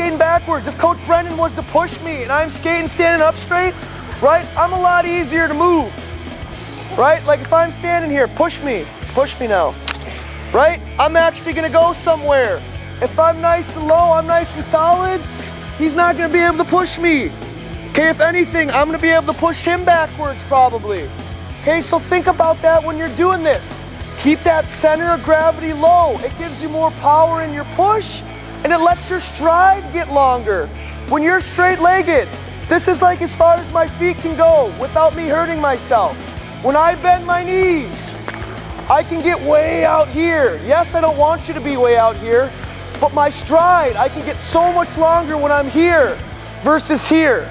skating backwards. If Coach Brendan was to push me and I'm skating standing up straight, right, I'm a lot easier to move. Right? Like if I'm standing here, push me, push me now. Right? I'm actually gonna go somewhere. If I'm nice and low, I'm nice and solid, he's not gonna be able to push me. Okay, if anything, I'm gonna be able to push him backwards probably. Okay, so think about that when you're doing this. Keep that center of gravity low. It gives you more power in your push and it lets your stride get longer. When you're straight legged, this is like as far as my feet can go without me hurting myself. When I bend my knees, I can get way out here. Yes, I don't want you to be way out here, but my stride, I can get so much longer when I'm here versus here.